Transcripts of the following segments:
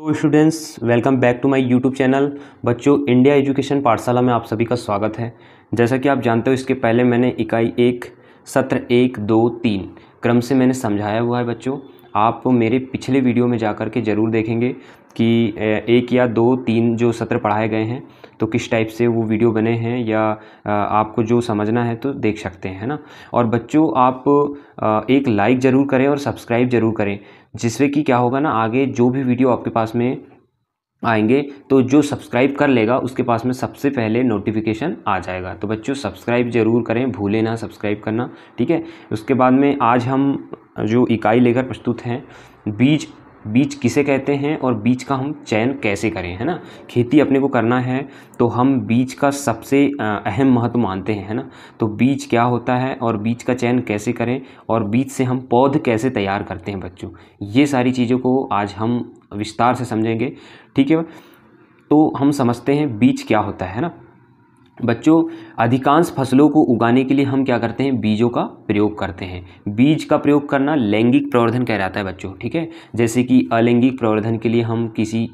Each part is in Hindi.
तो students welcome back to my YouTube channel बच्चों इंडिया एजुकेशन पाठशाला में आप सभी का स्वागत है। जैसा कि आप जानते हो, इसके पहले मैंने इकाई एक, सत्र एक, दो, तीन, क्रम से मैंने समझाया हुआ है बच्चों। आप मेरे पिछले वीडियो में जा कर के ज़रूर देखेंगे कि एक या दो, तीन जो सत्र पढ़ाए गए हैं तो किस टाइप से वो वीडियो बने हैं या आपको जो समझना है तो देख सकते हैं ना? और बच्चों, आप एक लाइक ज़रूर करें और सब्सक्राइब ज़रूर करें। जिससे कि क्या होगा ना, आगे जो भी वीडियो आपके पास में आएँगे तो जो सब्सक्राइब कर लेगा, उसके पास में सबसे पहले नोटिफिकेशन आ जाएगा। तो बच्चों सब्सक्राइब ज़रूर करें, भूलें ना सब्सक्राइब करना, ठीक है? उसके बाद में आज हम जो इकाई लेकर प्रस्तुत हैं, बीज बीज किसे कहते हैं और बीज का हम चयन कैसे करें, है ना? खेती अपने को करना है तो हम बीज का सबसे अहम महत्व मानते हैं, है ना? तो बीज क्या होता है और बीज का चयन कैसे करें और बीज से हम पौध कैसे तैयार करते हैं बच्चों? ये सारी चीज़ों को आज हम विस्तार से समझेंगे, ठीक है? तो हम समझते हैं बीज क्या होता है ना? बच्चों, अधिकांश फ़सलों को उगाने के लिए हम क्या करते हैं? बीजों का प्रयोग करते हैं। बीज का प्रयोग करना लैंगिक प्रवर्धन कहलाता है बच्चों, ठीक है? जैसे कि अलैंगिक प्रवर्धन के लिए हम किसी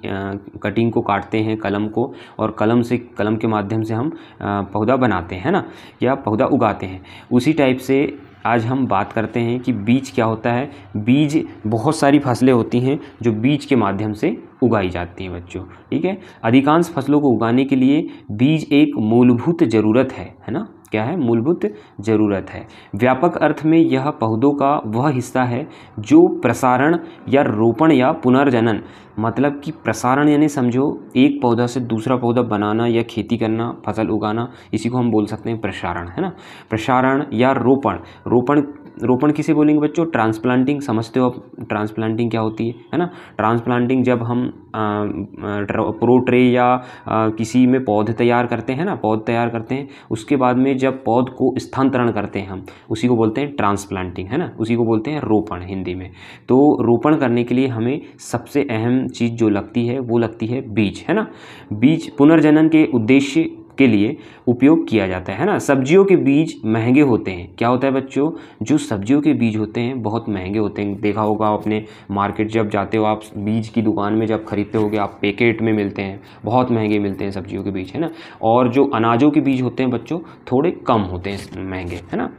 कटिंग को काटते हैं, कलम को, और कलम से, कलम के माध्यम से हम पौधा बनाते हैं ना? या पौधा उगाते हैं। उसी टाइप से आज हम बात करते हैं कि बीज क्या होता है। बीज बहुत सारी फ़सलें होती हैं जो बीज के माध्यम से उगाई जाती हैं बच्चों, ठीक है? अधिकांश फ़सलों को उगाने के लिए बीज एक मूलभूत ज़रूरत है है ना? क्या है? मूलभूत ज़रूरत है। व्यापक अर्थ में यह पौधों का वह हिस्सा है जो प्रसारण या रोपण या पुनर्जनन मतलब कि प्रसारण यानी समझो एक पौधा से दूसरा पौधा बनाना या खेती करना, फ़सल उगाना, इसी को हम बोल सकते हैं प्रसारण, है ना? प्रसारण या रोपण। रोपण रोपण किसे बोलेंगे बच्चों? ट्रांसप्लांटिंग समझते हो आप ट्रांसप्लांटिंग क्या होती है है ना? ट्रांसप्लांटिंग जब हम प्रोट्रे या आ, किसी में पौधे तैयार करते हैं ना पौध तैयार करते हैं उसके बाद में जब पौध को स्थानांतरण करते हैं हम उसी को बोलते हैं ट्रांसप्लांटिंग है ना? उसी को बोलते हैं रोपण हिंदी में। तो रोपण करने के लिए हमें सबसे अहम चीज़ जो लगती है वो लगती है बीज है ना? बीज पुनर्जनन के उद्देश्य के लिए उपयोग किया जाता है ना? सब्जियों के बीज महँगे होते हैं। क्या होता है बच्चों? जो सब्जियों के बीज होते हैं, बहुत महँगे होते हैं। देखा होगा आप अपने मार्केट जब जाते हो आप, बीज की दुकान में जब खरीदते होगे, आप पैकेट में मिलते हैं, बहुत महँगे मिलते हैं सब्जियों के बीज, है ना? और जो अनाजों के बीज होते हैं बच्चों, थोड़े कम होते हैं महँगे, है ना?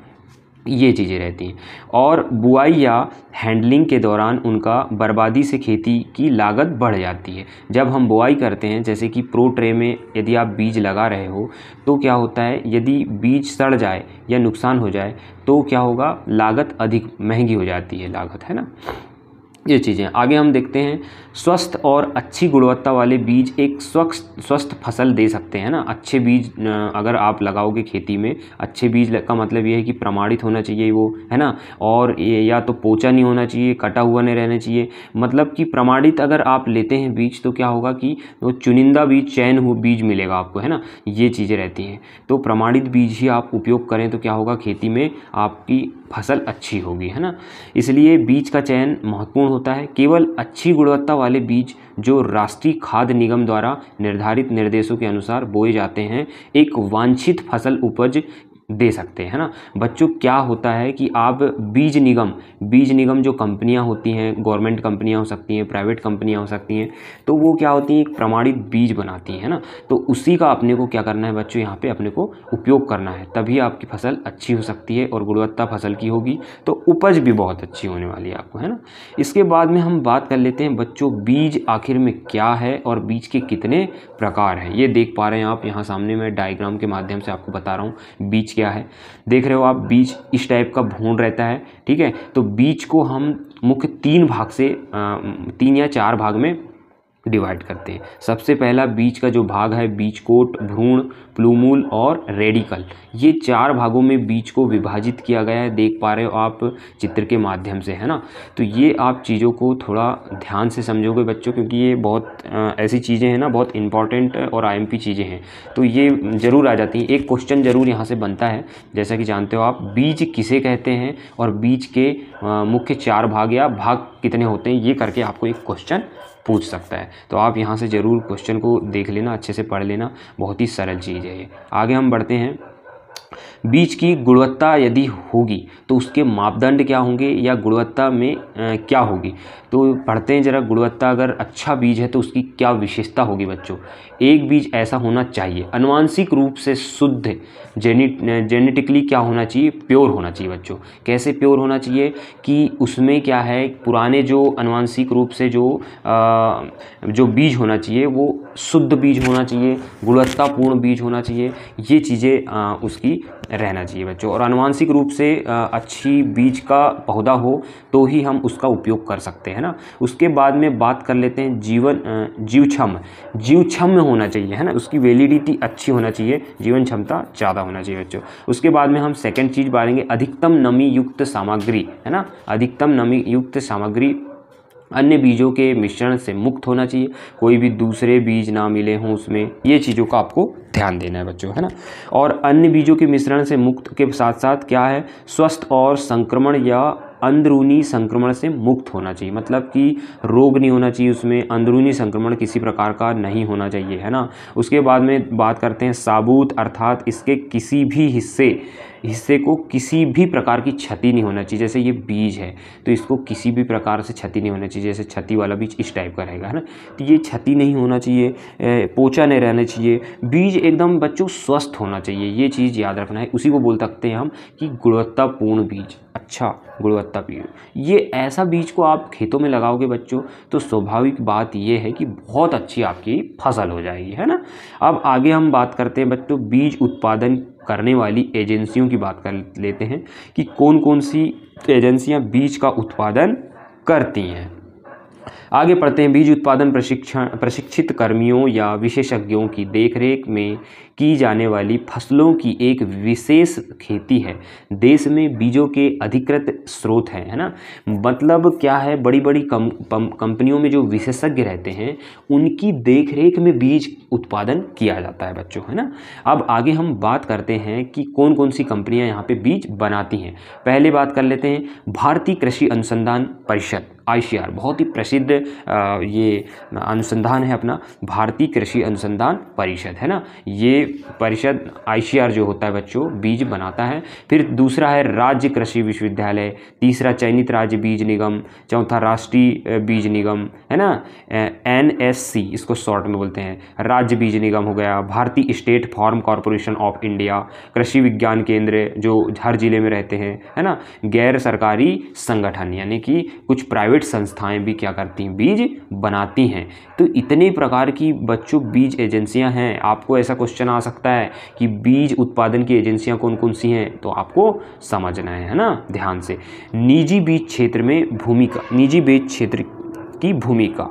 ये चीज़ें रहती हैं। और बुआई या हैंडलिंग के दौरान उनका बर्बादी से खेती की लागत बढ़ जाती है। जब हम बुआई करते हैं, जैसे कि प्रो ट्रे में यदि आप बीज लगा रहे हो तो क्या होता है, यदि बीज सड़ जाए या नुकसान हो जाए तो क्या होगा, लागत अधिक महँगी हो जाती है, लागत, है ना? ये चीज़ें। आगे हम देखते हैं स्वस्थ और अच्छी गुणवत्ता वाले बीज एक स्वस्थ स्वस्थ फ़सल दे सकते हैं ना। अच्छे बीज अगर आप लगाओगे खेती में, अच्छे बीज का मतलब ये है कि प्रमाणित होना चाहिए वो, है ना? और या तो पोचा नहीं होना चाहिए, कटा हुआ नहीं रहना चाहिए। मतलब कि प्रमाणित अगर आप लेते हैं बीज तो क्या होगा कि वो चुनिंदा बीज, चयन हुआ बीज मिलेगा आपको, है ना? ये चीज़ें रहती हैं। तो प्रमाणित बीज ही आप उपयोग करें तो क्या होगा? खेती में आपकी फ़सल अच्छी होगी, है ना? इसलिए बीज का चयन महत्वपूर्ण होता है। केवल अच्छी गुणवत्ता वाले बीज जो राष्ट्रीय खाद्य निगम द्वारा निर्धारित निर्देशों के अनुसार बोए जाते हैं, एक वांछित फ़सल उपज दे सकते हैं ना? बच्चों, क्या होता है कि आप बीज निगम बीज निगम जो कंपनियाँ होती हैं, गवर्नमेंट कंपनियाँ हो सकती हैं, प्राइवेट कंपनियाँ हो सकती हैं तो वो क्या होती हैं, एक प्रमाणित बीज बनाती हैं ना? तो उसी का अपने को क्या करना है बच्चों, यहाँ पे अपने को उपयोग करना है, तभी आपकी फ़सल अच्छी हो सकती है और गुणवत्ता फ़सल की होगी तो उपज भी बहुत अच्छी होने वाली है आपको, है ना? इसके बाद में हम बात कर लेते हैं बच्चों, बीज आखिर में क्या है और बीज के कितने प्रकार हैं। ये देख पा रहे हैं आप, यहाँ सामने मैं डायग्राम के माध्यम से आपको बता रहा हूँ, बीज क्या है। देख रहे हो आप, बीज इस टाइप का भून रहता है, ठीक है? तो बीज को हम मुख्य तीन भाग से तीन या चार भाग में डिवाइड करते हैं। सबसे पहला बीज का जो भाग है बीज कोट, भ्रूण, प्लूमूल और रेडिकल ये चार भागों में बीज को विभाजित किया गया है। देख पा रहे हो आप चित्र के माध्यम से, है ना? तो ये आप चीज़ों को थोड़ा ध्यान से समझोगे बच्चों, क्योंकि ये बहुत ऐसी चीज़ें हैं ना, बहुत इंपॉर्टेंट और आईएमपी चीज़ें हैं। तो ये ज़रूर आ जाती हैं। एक क्वेश्चन ज़रूर यहाँ से बनता है। जैसा कि जानते हो आप, बीज किसे कहते हैं और बीज के मुख्य चार भाग या भाग कितने होते हैं, ये करके आपको एक क्वेश्चन पूछ सकता है। तो आप यहाँ से ज़रूर क्वेश्चन को देख लेना, अच्छे से पढ़ लेना। बहुत ही सरल चीज़ है ये। आगे हम बढ़ते हैं। बीज की गुणवत्ता यदि होगी तो उसके मापदंड क्या होंगे या गुणवत्ता में क्या होगी? तो पढ़ते हैं ज़रा गुणवत्ता अगर अच्छा बीज है तो उसकी क्या विशेषता होगी बच्चों? एक बीज ऐसा होना चाहिए अनुवांशिक रूप से शुद्ध जेनेट जेनेटिकली क्या होना चाहिए? प्योर होना चाहिए बच्चों। कैसे प्योर होना चाहिए? कि उसमें क्या है पुराने जो अनुवांशिक रूप से जो आ, जो बीज होना चाहिए वो शुद्ध बीज होना चाहिए गुणवत्तापूर्ण बीज होना चाहिए ये चीज़ें उसकी रहना चाहिए बच्चों। और अनुवांशिक रूप से अच्छी बीज का पौधा हो तो ही हम उसका उपयोग कर सकते हैं ना। उसके बाद में बात कर लेते हैं जीवन जीवक्षम। जीवक्षम होना चाहिए, है ना? उसकी वैलिडिटी अच्छी होना चाहिए, जीवन क्षमता ज़्यादा होना चाहिए बच्चों। उसके बाद में हम सेकेंड चीज़ बातेंगे अधिकतम नमी युक्त सामग्री, है ना? अधिकतम नमी युक्त सामग्री अन्य बीजों के मिश्रण से मुक्त होना चाहिए। कोई भी दूसरे बीज ना मिले हों उसमें। ये चीज़ों का आपको ध्यान देना है बच्चों, है ना? और अन्य बीजों के मिश्रण से मुक्त के साथ साथ क्या है? स्वस्थ और संक्रमण या अंदरूनी संक्रमण से मुक्त होना चाहिए। मतलब कि रोग नहीं होना चाहिए उसमें, अंदरूनी संक्रमण किसी प्रकार का नहीं होना चाहिए, है ना? उसके बाद में बात करते हैं साबूत, अर्थात इसके किसी भी हिस्से हिस्से को किसी भी प्रकार की क्षति नहीं होना चाहिए, जैसे ये बीज है तो इसको किसी भी प्रकार से क्षति नहीं होना चाहिए, जैसे क्षति वाला बीज इस टाइप का रहेगा, है ना? तो ये क्षति नहीं होना चाहिए पोचा नहीं रहना चाहिए, बीज एकदम बच्चों स्वस्थ होना चाहिए, ये चीज़ याद रखना है। उसी को बोल सकते हैं हम कि गुणवत्तापूर्ण बीज अच्छा गुणवत्ता बीज ये ऐसा बीज को आप खेतों में लगाओगे बच्चों तो स्वाभाविक बात ये है कि बहुत अच्छी आपकी फ़सल हो जाएगी, है ना? अब आगे हम बात करते हैं बच्चों, बीज उत्पादन करने वाली एजेंसियों की बात कर लेते हैं कि कौन कौन सी एजेंसियाँ बीज का उत्पादन करती हैं। आगे पढ़ते हैं। बीज उत्पादन प्रशिक्षण प्रशिक्षित कर्मियों या विशेषज्ञों की देखरेख में की जाने वाली फ़सलों की एक विशेष खेती है। देश में बीजों के अधिकृत स्रोत हैं है ना? मतलब क्या है? बड़ी बड़ी कम, कंपनियों में जो विशेषज्ञ रहते हैं उनकी देखरेख में बीज उत्पादन किया जाता है बच्चों है ना? अब आगे हम बात करते हैं कि कौन कौन सी कंपनियाँ यहाँ पे बीज बनाती हैं। पहले बात कर लेते हैं भारतीय कृषि अनुसंधान परिषद आईसीआर बहुत ही प्रसिद्ध ये अनुसंधान है अपना, भारतीय कृषि अनुसंधान परिषद, है ना? ये परिषद आईसीआर जो होता है बच्चों, बीज बनाता है। फिर दूसरा है राज्य कृषि विश्वविद्यालय, तीसरा चयनित राज्य बीज निगम, चौथा राष्ट्रीय बीज निगम, है ना? एनएससी इसको शॉर्ट में बोलते हैं। राज्य बीज निगम हो गया, भारतीय State Farm Corporation of India, कृषि विज्ञान केंद्र जो हर ज़िले में रहते हैं, है ना? गैर सरकारी संगठन, यानी कि कुछ प्राइवेट संस्थाएँ भी क्या करती हैं? बीज बनाती हैं। तो इतने प्रकार की बच्चों बीज एजेंसियाँ हैं। आपको ऐसा क्वेश्चन आ सकता है कि बीज उत्पादन की एजेंसियाँ कौन कौन सी हैं? तो आपको समझना है है ना? ध्यान से। निजी बीज क्षेत्र में भूमिका, निजी बीज क्षेत्र की भूमिका।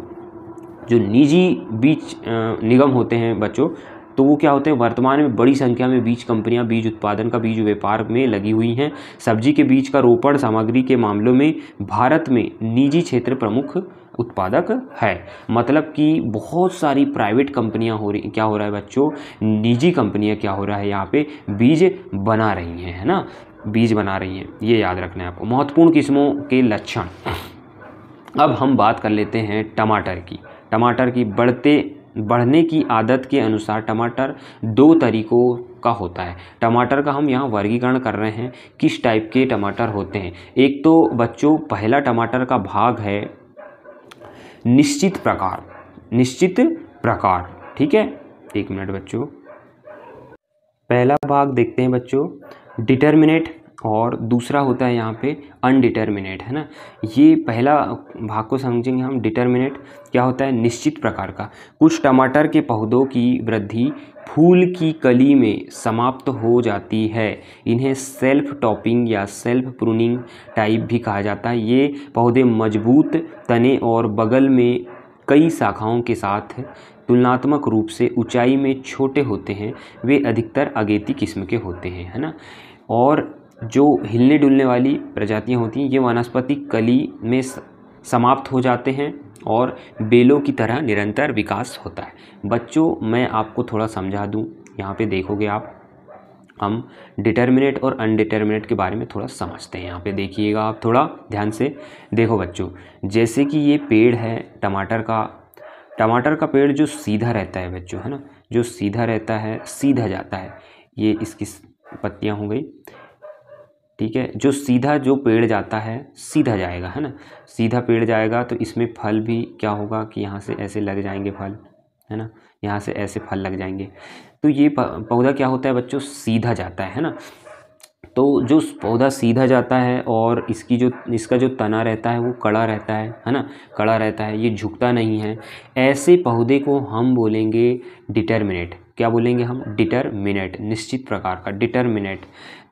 जो निजी बीज निगम होते हैं बच्चों तो वो क्या होते हैं? वर्तमान में बड़ी संख्या में बीज कंपनियाँ बीज उत्पादन का, बीज व्यापार में लगी हुई हैं। सब्ज़ी के बीज का रोपण सामग्री के मामलों में भारत में निजी क्षेत्र प्रमुख उत्पादक है। मतलब कि बहुत सारी प्राइवेट कंपनियाँ हो रही, क्या हो रहा है बच्चों? निजी कंपनियाँ क्या हो रहा है? यहाँ पे बीज बना रही हैं, है ना? बीज बना रही हैं, ये याद रखना है आपको। महत्वपूर्ण किस्मों के लक्षण। अब हम बात कर लेते हैं टमाटर की। टमाटर की बढ़ते, बढ़ने की आदत के अनुसार टमाटर दो तरीक़ों का होता है। टमाटर का हम यहाँ वर्गीकरण कर रहे हैं, किस टाइप के टमाटर होते हैं। एक तो बच्चों, पहला टमाटर का भाग है निश्चित प्रकार निश्चित प्रकार। ठीक है? एक मिनट बच्चों। पहला भाग देखते हैं बच्चों। डिटर्मिनेट और दूसरा होता है यहाँ पे अनडिटर्मिनेट है ना? ये पहला भाग को समझेंगे हम डिटर्मिनेट क्या होता है? निश्चित प्रकार का। कुछ टमाटर के पौधों की वृद्धि फूल की कली में समाप्त हो जाती है। इन्हें सेल्फ टॉपिंग या सेल्फ प्रूनिंग टाइप भी कहा जाता है। ये पौधे मज़बूत, तने और बगल में कई शाखाओं के साथ तुलनात्मक रूप से ऊंचाई में छोटे होते हैं। वे अधिकतर अगेती किस्म के होते हैं, है ना? और जो हिलने डुलने वाली प्रजातियाँ होती हैं, ये वनस्पति कली में समाप्त हो जाते हैं और बेलों की तरह निरंतर विकास होता है। बच्चों, मैं आपको थोड़ा समझा दूँ। यहाँ पे देखोगे आप, हम डिटर्मिनेट और अनडिटर्मिनेट के बारे में थोड़ा समझते हैं। यहाँ पे देखिएगा आप थोड़ा ध्यान से। देखो बच्चों, जैसे कि ये पेड़ है टमाटर का टमाटर का पेड़ जो सीधा रहता है बच्चों, है ना? जो सीधा रहता है, सीधा जाता है। ये इसकी पत्तियाँ हो गई। ठीक है? जो सीधा जो पेड़ जाता है, सीधा जाएगा, है ना? सीधा पेड़ जाएगा तो इसमें फल भी क्या होगा कि यहाँ से ऐसे लग जाएँगे फल, है ना? यहाँ से ऐसे फल लग जाएँगे। तो ये पौधा क्या होता है बच्चों? सीधा जाता है है ना? तो जो पौधा सीधा जाता है और इसकी जो, इसका जो तना रहता है वो कड़ा रहता है है ना? कड़ा रहता है, ये झुकता नहीं है। ऐसे पौधे को हम बोलेंगे डिटर्मिनेट। क्या बोलेंगे हम? डिटरमिनेट निश्चित प्रकार का डिटरमिनेट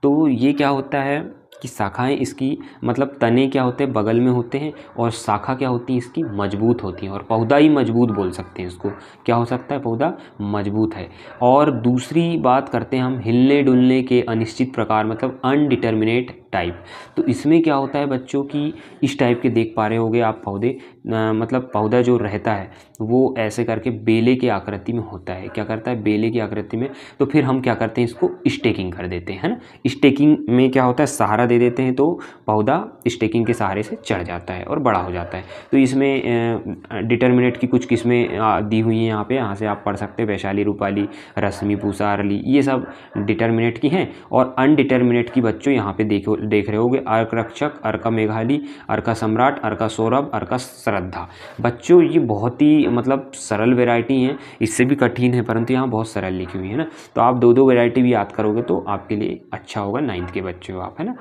तो ये क्या होता है कि शाखाएँ इसकी मतलब तने क्या होते हैं? बगल में होते हैं और शाखा क्या होती है? इसकी मज़बूत होती हैं और पौधा ही मज़बूत बोल सकते हैं इसको। क्या हो सकता है? पौधा मज़बूत है। और दूसरी बात करते हैं हम हिलने डुलने के अनिश्चित प्रकार मतलब अनडिटर्मिनेट टाइप तो इसमें क्या होता है बच्चों की? इस टाइप के देख पा रहे होगे आप पौधे। मतलब पौधा जो रहता है, वो ऐसे करके बेले की आकृति में होता है। क्या करता है? बेले की आकृति में। तो फिर हम क्या करते हैं? इसको स्टेकिंग कर देते हैं ना? स्टेकिंग में क्या होता है? सहारा दे देते हैं तो पौधा स्टेकिंग के सहारे से चढ़ जाता है और बड़ा हो जाता है। तो इसमें डिटर्मिनेट की कुछ किस्में दी हुई हैं यहाँ पर यहाँ से आप पढ़ सकते हैं। वैशाली, रूपाली, रश्मि पूसा अरली ये सब डिटर्मिनेट की हैं और अनडिटर्मिनेट की बच्चों यहाँ पर देखो, देख रहे होगे। अर्क रक्षक अर्का मेघाली अर्का सम्राट अर्का सौरभ अर्का श्रद्धा। बच्चों, ये बहुत ही मतलब सरल वेरायटी है। इससे भी कठिन है, परंतु यहाँ बहुत सरल लिखी हुई है ना। तो आप दो दो वेरायटी भी याद करोगे तो आपके लिए अच्छा होगा नाइन्थ के बच्चे हो आप, है ना।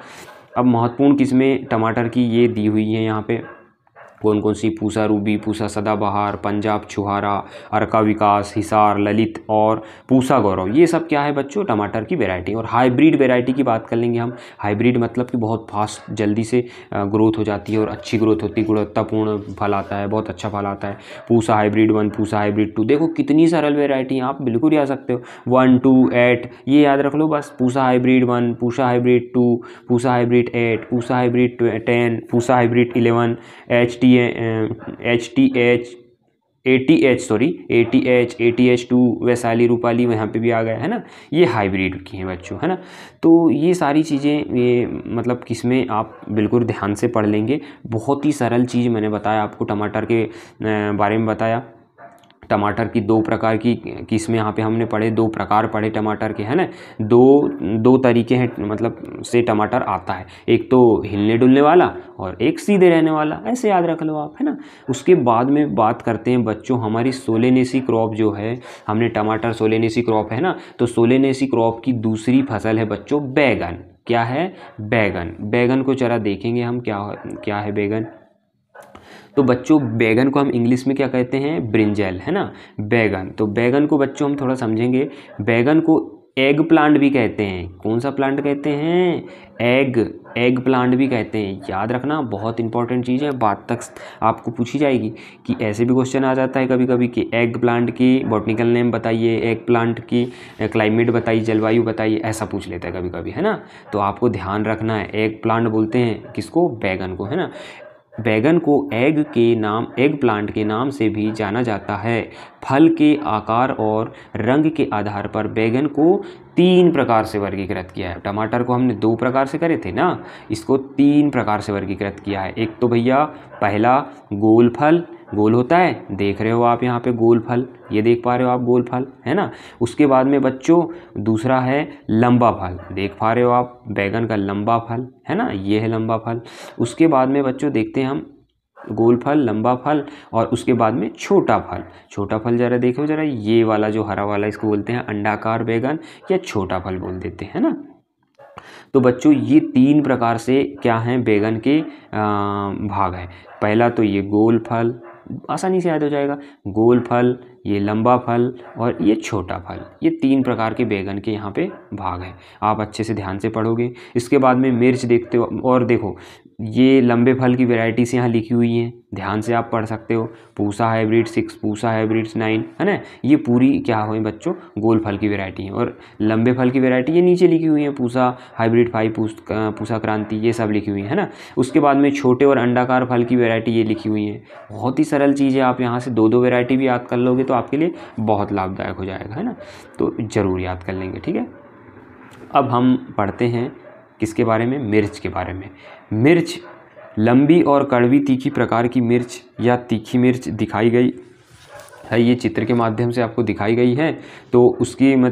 अब महत्वपूर्ण किस्में टमाटर की ये दी हुई है यहाँ पे? कौन कौन सी? पूसा रूबी, पूसा सदाबहार, पंजाब छुहारा, अरका विकास, हिसार, ललित और पूसा गौरव। ये सब क्या है बच्चों? टमाटर की वैरायटी और हाइब्रिड वैरायटी की बात कर लेंगे हम। हाइब्रिड मतलब कि बहुत फास्ट जल्दी से ग्रोथ हो जाती है और अच्छी ग्रोथ होती है। गुणवत्तापूर्ण फल आता है, बहुत अच्छा फल आता है। Pusa hybrid one Pusa hybrid two देखो कितनी सरल वेराइटी आप बिल्कुल आ सकते हो। वन टू एट ये याद रख लो बस। Pusa hybrid one Pusa hybrid two Pusa hybrid eight Pusa hybrid ten Pusa hybrid eleven H T H T H A T H sorry A T H A T H two Vaishali, Rupali यहाँ पे भी आ गया, है ना? ये हाइब्रिड की हैं बच्चों, है ना? तो ये सारी चीज़ें, ये मतलब किसमें आप बिल्कुल ध्यान से पढ़ लेंगे। बहुत ही सरल चीज़ मैंने बताया आपको, टमाटर के बारे में बताया। टमाटर की दो प्रकार की किस्में यहाँ पे हमने पढ़े, दो प्रकार पढ़े टमाटर के, है ना? दो दो तरीके हैं मतलब से टमाटर आता है। एक तो हिलने डुलने वाला और एक सीधे रहने वाला, ऐसे याद रख लो आप, है ना? उसके बाद में बात करते हैं बच्चों, हमारी सोलेनेसी क्रॉप जो है, हमने टमाटर सोलेनेसी क्रॉप, है ना? तो सोलेनेसी क्रॉप की दूसरी फ़सल है बच्चों बैगन। क्या है? बैगन। बैगन को जरा देखेंगे हम, क्या क्या है बैगन? तो बच्चों, बैगन को हम इंग्लिश में क्या कहते हैं? ब्रिंजल, है ना? बैगन। तो बैगन को बच्चों, हम थोड़ा समझेंगे। बैगन को एग प्लांट भी कहते हैं। कौन सा प्लांट कहते हैं? एग। एग प्लांट भी कहते हैं। याद रखना, बहुत इंपॉर्टेंट चीज़ है। बात तक आपको पूछी जाएगी कि ऐसे भी क्वेश्चन आ जाता है कभी कभी कि एग प्लांट की बॉटनिकल नेम बताइए, एग प्लांट की क्लाइमेट बताइए, जलवायु बताइए, ऐसा पूछ लेता है कभी कभी है ना? तो आपको ध्यान रखना है। एग प्लांट बोलते हैं किसको? बैगन को, है ना? बैगन को एग के नाम, एग प्लांट के नाम से भी जाना जाता है। फल के आकार और रंग के आधार पर बैगन को तीन प्रकार से वर्गीकृत किया है। टमाटर को हमने दो प्रकार से करे थे ना? इसको तीन प्रकार से वर्गीकृत किया है। एक तो भैया, पहला गोल फल गोल होता है, देख रहे हो आप यहाँ पे गोल फल, ये देख पा रहे हो आप गोल फल, है ना? उसके बाद में बच्चों, दूसरा है लंबा फल, देख पा रहे हो आप बैगन का लंबा फल, है ना? ये है लंबा फल। उसके बाद में बच्चों देखते हैं हम गोल फल, लंबा फल, और उसके बाद में छोटा फल। छोटा फल ज़रा देखो ज़रा, ये वाला जो हरा वाला इसको बोलते हैं, अंडाकार बैगन, या छोटा फल बोल देते हैं ना? तो बच्चों, ये तीन प्रकार से क्या हैं, बैगन के भाग हैं। पहला तो ये गोल फल आसानी से याद हो जाएगा। गोल फल, ये लंबा फल और ये छोटा फल, ये तीन प्रकार के बैगन के यहाँ पे भाग हैं। आप अच्छे से ध्यान से पढ़ोगे। इसके बाद में मिर्च देखते हो और देखो ये लंबे फल की वेराइटीज़ यहाँ लिखी हुई हैं। ध्यान से आप पढ़ सकते हो। Pusa hybrid six Pusa hybrid nine है ना? ये पूरी क्या हुई बच्चों? गोल फल की वेराइटी है। और लंबे फल की वेराइटी ये नीचे लिखी हुई है। पूसा हाइब्रिड फाइव पूसा क्रांति, ये सब लिखी हुई है ना? उसके बाद में छोटे और अंडाकार फल की वेराइटी ये लिखी हुई है। बहुत ही सरल चीज़ है आप यहाँ से दो दो वेराइटी भी याद कर लोगे तो आपके लिए बहुत लाभदायक हो जाएगा, है ना? तो ज़रूर याद कर लेंगे, ठीक है? अब हम पढ़ते हैं किसके बारे में? मिर्च के बारे में। मिर्च, लंबी और कड़वी तीखी प्रकार की मिर्च या तीखी मिर्च दिखाई गई है, ये चित्र के माध्यम से आपको दिखाई गई है तो उसकी मैं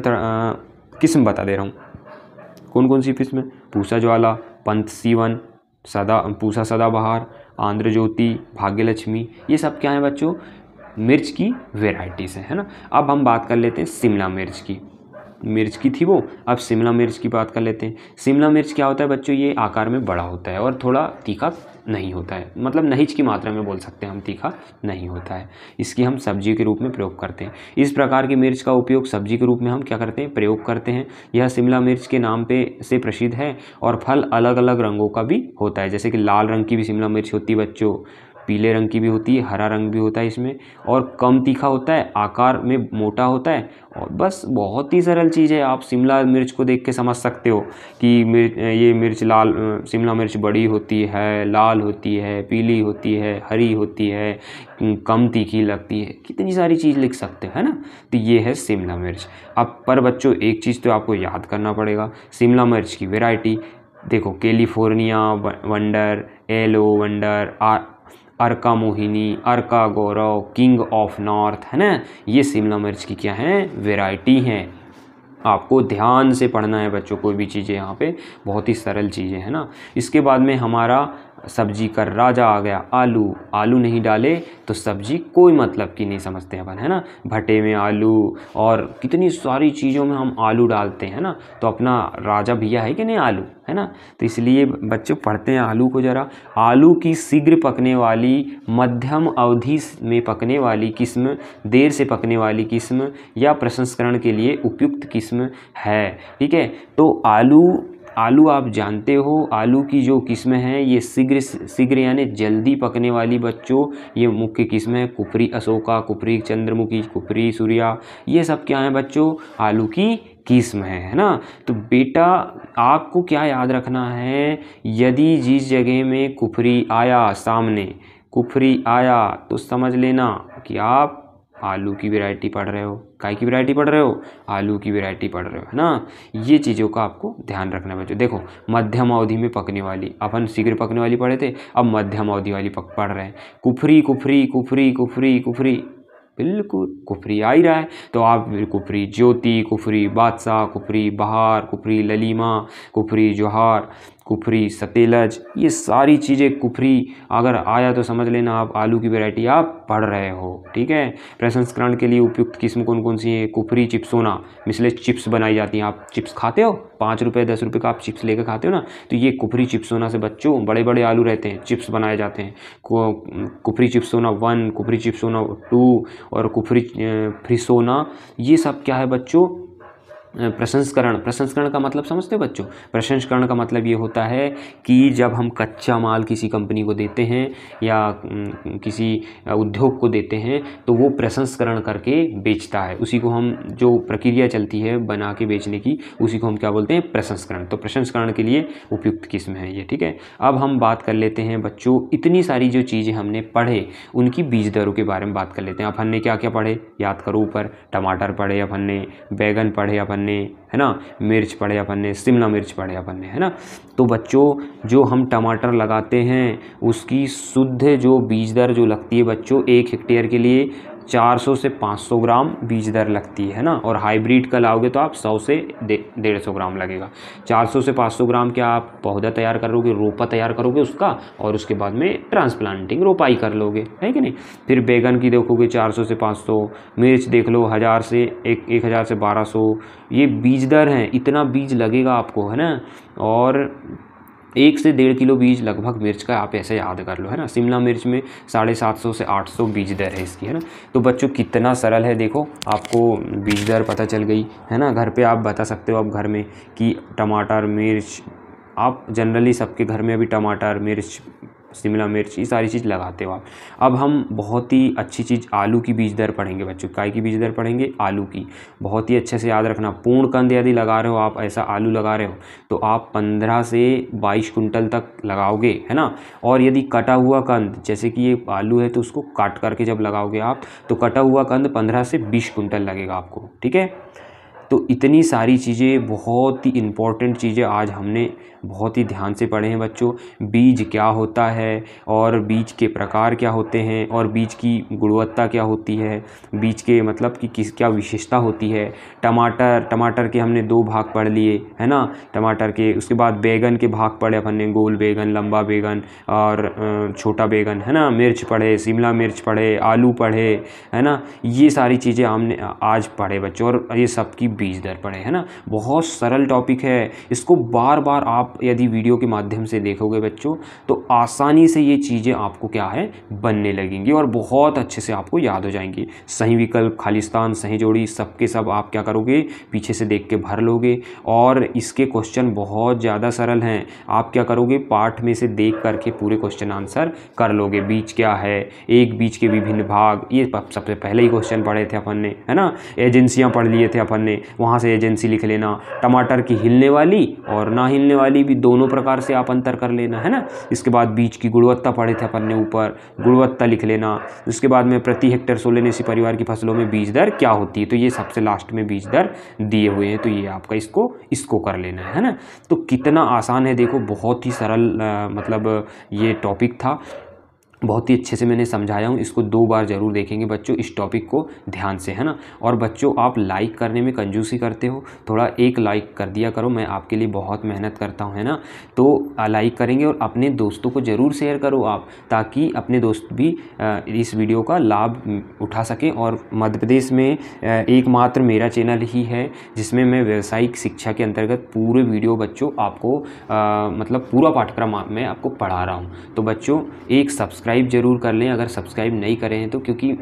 किस्म बता दे रहा हूँ। कौन कौन सी किस्म पूसा ज्वाला, पंत सीवन, सदा, पूसा सदाबहार आंध्र ज्योति भाग्यलक्ष्मी, ये सब क्या है बच्चों? मिर्च की वेराइटीज़ हैं, है ना? अब हम बात कर लेते हैं शिमला मिर्च की। मिर्च की थी वो। अब शिमला मिर्च की बात कर लेते हैं। शिमला मिर्च क्या होता है बच्चों? ये आकार में बड़ा होता है और थोड़ा तीखा नहीं होता है। मतलब नहीच की मात्रा में बोल सकते हैं हम, तीखा नहीं होता है। इसकी हम सब्ज़ी के रूप में प्रयोग करते हैं। इस प्रकार की मिर्च का उपयोग सब्ज़ी के रूप में हम क्या करते हैं? प्रयोग करते हैं। यह शिमला मिर्च के नाम पे से प्रसिद्ध है और फल अलग अलग रंगों का भी होता है। जैसे कि लाल रंग की भी शिमला मिर्च होती है बच्चों। पीले रंग की भी होती है, हरा रंग भी होता है इसमें और कम तीखा होता है, आकार में मोटा होता है और बस बहुत ही सरल चीज़ है। आप शिमला मिर्च को देख के समझ सकते हो कि मिर्च ये मिर्च लाल, शिमला मिर्च बड़ी होती है, लाल होती है, पीली होती है, हरी होती है, कम तीखी लगती है। कितनी सारी चीज़ लिख सकते हैं ना? तो ये है शिमला मिर्च। अब पर बच्चों, एक चीज़ तो आपको याद करना पड़ेगा, शिमला मिर्च की वेराइटी देखो, California wonder yellow wonder Arka Mohini, Arka Gaurav, king of north, है ना? ये शिमला मिर्च की क्या है? वेराइटी हैं। आपको ध्यान से पढ़ना है बच्चों, कोई भी चीज़ें यहाँ पे, बहुत ही सरल चीज़ें, हैं ना? इसके बाद में हमारा सब्ज़ी का राजा आ गया। आलू आलू नहीं डाले तो सब्ज़ी कोई मतलब की नहीं समझते अपन, है ना? भटे में आलू और कितनी सारी चीज़ों में हम आलू डालते हैं ना? तो अपना राजा भैया है कि नहीं आलू, है ना? तो इसलिए बच्चों पढ़ते हैं आलू को ज़रा। आलू की शीघ्र पकने वाली, मध्यम अवधि में पकने वाली किस्म, देर से पकने वाली किस्म या प्रसंस्करण के लिए उपयुक्त किस्म है, ठीक है? तो आलू आलू आप जानते हो, आलू की जो किस्म है, ये शीघ्र शीघ्र यानी जल्दी पकने वाली बच्चों, ये मुख्य किस्म है, कुफरी अशोका, कुफरी चंद्रमुखी, कुफरी सूर्या, ये सब क्या है बच्चों? आलू की किस्म है है ना? तो बेटा, आपको क्या याद रखना है, यदि जिस जगह में कुफरी आया सामने, कुफरी आया तो समझ लेना कि आप आलू की वैरायटी पढ़ रहे हो। काय की वैरायटी पढ़ रहे हो? आलू की वैरायटी पढ़ रहे हो, है ना? ये चीज़ों का आपको ध्यान रखना बच्चों। देखो, मध्यम अवधि में पकने वाली, अपन शीघ्र पकने वाली पढ़े थे, अब मध्यम अवधि वाली पक, पढ़ रहे हैं। कुफरी कुफरी कुफरी कुफरी कुफरी। बिल्कुल, कुफरी आ ही रहा है। तो आप कुफरी ज्योति, कुफरी बादशाह, कुफरी बहार, कुफरी ललीमा, कुफरी जोहार कुफरी, सतेलज, ये सारी चीज़ें कुफरी, अगर आया तो समझ लेना आप आलू की वैरायटी आप पढ़ रहे हो, ठीक है? प्रसंस्करण के लिए उपयुक्त किस्म कौन कौन सी है? कुफरी चिप्सोना मिसले चिप्स बनाई जाती हैं। आप चिप्स खाते हो? पाँच रुपये दस रुपये का आप चिप्स लेकर खाते हो ना? तो ये कुफरी चिप्सोना से बच्चों बड़े बड़े आलू रहते हैं, चिप्स बनाए जाते हैं। कुफरी चिप्सोना वन, कुफरी चिप्सोना टू और कुफरी फ्रिसोना ये सब क्या है बच्चों? प्रसंस्करण। प्रसंस्करण का मतलब समझते हो बच्चों? प्रसंस्करण का मतलब ये होता है कि जब हम कच्चा माल किसी कंपनी को देते हैं या किसी उद्योग को देते हैं तो वो प्रसंस्करण करके बेचता है। उसी को हम, जो प्रक्रिया चलती है बना के बेचने की, उसी को हम क्या बोलते हैं? प्रसंस्करण। तो प्रसंस्करण के लिए उपयुक्त किस्म है ये, ठीक है? अब हम बात कर लेते हैं बच्चों, इतनी सारी जो चीज़ें हमने पढ़े, उनकी बीज दरों के बारे में बात कर लेते हैं। अपन ने क्या क्या पढ़े? याद करो ऊपर, टमाटर पढ़े अपन ने बैगन पढ़े अपन ने है ना? मिर्च पड़े अपन ने शिमला मिर्च पड़े अपन ने है ना? तो बच्चों, जो हम टमाटर लगाते हैं, उसकी शुद्ध जो बीज दर जो लगती है बच्चों, एक हेक्टेयर के लिए 400 से 500 ग्राम बीज दर लगती है ना? और हाइब्रिड का लाओगे तो आप 100 से डेढ़ सौ ग्राम लगेगा। 400 से 500 ग्राम क्या आप पौधा तैयार करोगे, रोपा तैयार करोगे उसका? और उसके बाद में ट्रांसप्लांटिंग रोपाई कर लोगे, है कि नहीं? फिर बैगन की देखोगे 400 से 500 मिर्च देख लो हज़ार से एक एक हज़ार से बारह सौ। ये बीज दर हैं, इतना बीज लगेगा आपको, है ना? और एक से डेढ़ किलो बीज लगभग मिर्च का आप ऐसे याद कर लो, है ना? शिमला मिर्च में साढ़े सात सौ से आठ सौ बीज दर है इसकी, है ना? तो बच्चों कितना सरल है देखो, आपको बीज दर पता चल गई, है ना? घर पे आप बता सकते हो आप घर में कि टमाटर, मिर्च, आप जनरली सबके घर में अभी टमाटर, मिर्च शिमला मिर्च, ये सारी चीज़ लगाते हो आप। अब हम बहुत ही अच्छी चीज़ आलू की बीज दर पढ़ेंगे बच्चों। काय की बीज दर पढ़ेंगे? आलू की। बहुत ही अच्छे से याद रखना। पूर्ण कंद यदि लगा रहे हो आप, ऐसा आलू लगा रहे हो तो आप पंद्रह से बाईस कुंटल तक लगाओगे, है ना? और यदि कटा हुआ कंद, जैसे कि ये आलू है तो उसको काट करके जब लगाओगे आप तो कटा हुआ कंद पंद्रह से बीस कुंटल लगेगा आपको, ठीक है? तो इतनी सारी चीज़ें, बहुत ही इम्पोर्टेंट चीज़ें आज हमने बहुत ही ध्यान से पढ़े हैं बच्चों। बीज क्या होता है और बीज के प्रकार क्या होते हैं और बीज की गुणवत्ता क्या होती है? बीज के मतलब कि किस, क्या विशेषता होती है? टमाटर टमाटर के हमने दो भाग पढ़ लिए, है ना? टमाटर के, उसके बाद बैगन के भाग पढ़े अपन ने गोल बैगन, लंबा बैगन और छोटा बैगन, है ना? मिर्च पढ़े, शिमला मिर्च पढ़े, आलू पढ़े, है ना? ये सारी चीज़ें हमने आज पढ़े बच्चों और ये सबकी बीज दर पढ़े, है ना? बहुत सरल टॉपिक है। इसको बार बार आप यदि वीडियो के माध्यम से देखोगे बच्चों तो आसानी से ये चीज़ें आपको क्या है, बनने लगेंगी और बहुत अच्छे से आपको याद हो जाएँगी। सही विकल्प खालिस्तान सही जोड़ी, सबके सब आप क्या करोगे, पीछे से देख के भर लोगे और इसके क्वेश्चन बहुत ज़्यादा सरल हैं। आप क्या करोगे पार्ट में से देख करके पूरे क्वेश्चन आंसर कर लोगे। बीज क्या है, एक बीज के विभिन्न भाग, ये सबसे पहले ही क्वेश्चन पढ़े थे अपन ने, है ना? एजेंसियाँ पढ़ लिए थे अपन ने, वहाँ से एजेंसी लिख लेना। टमाटर की हिलने वाली और ना हिलने वाली भी दोनों प्रकार से आप अंतर कर लेना, है ना? इसके बाद बीज की गुणवत्ता पढ़े थे अपन ने ऊपर, गुणवत्ता लिख लेना। उसके बाद में प्रति हेक्टेयर सोलेनेसी परिवार की फ़सलों में बीज दर क्या होती है? तो ये सबसे लास्ट में बीज दर दिए हुए हैं तो ये आपका इसको इसको कर लेना है ना? तो कितना आसान है, देखो, बहुत ही सरल मतलब ये टॉपिक था। बहुत ही अच्छे से मैंने समझाया हूँ, इसको दो बार ज़रूर देखेंगे बच्चों, इस टॉपिक को ध्यान से, है ना? और बच्चों, आप लाइक करने में कंजूसी करते हो, थोड़ा एक लाइक कर दिया करो, मैं आपके लिए बहुत मेहनत करता हूँ, है ना? तो लाइक करेंगे और अपने दोस्तों को ज़रूर शेयर करो आप, ताकि अपने दोस्त भी इस वीडियो का लाभ उठा सकें और मध्य प्रदेश में एकमात्र मेरा चैनल ही है, जिसमें मैं व्यावसायिक शिक्षा के अंतर्गत पूरे वीडियो बच्चों आपको मतलब पूरा पाठ्यक्रम मैं आपको पढ़ा रहा हूँ। तो बच्चों, एक सब्सक्राइब सब्सक्राइब ज़रूर कर लें, अगर सब्सक्राइब नहीं करें हैं तो क्योंकि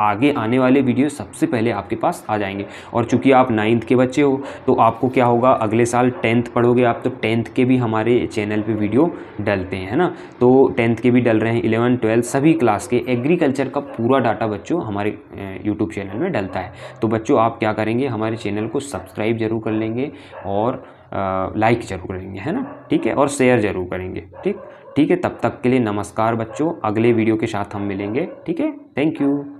आगे आने वाले वीडियो सबसे पहले आपके पास आ जाएँगे। और चूँकि आप नाइन्थ के बच्चे हो तो आपको क्या होगा, अगले साल टेंथ पढ़ोगे आप तो टेंथ के भी हमारे चैनल पे वीडियो डलते हैं, है ना? तो टेंथ के भी डल रहे हैं इलेवन ट्वेल्थ सभी क्लास के एग्रीकल्चर का पूरा डाटा बच्चों हमारे यूट्यूब चैनल में डलता है। तो बच्चों, आप क्या करेंगे, हमारे चैनल को सब्सक्राइब ज़रूर कर लेंगे और लाइक ज़रूर करेंगे, है ना? ठीक है? और शेयर ज़रूर करेंगे, ठीक? ठीक है, तब तक के लिए नमस्कार बच्चों, अगले वीडियो के साथ हम मिलेंगे, ठीक है? Thank you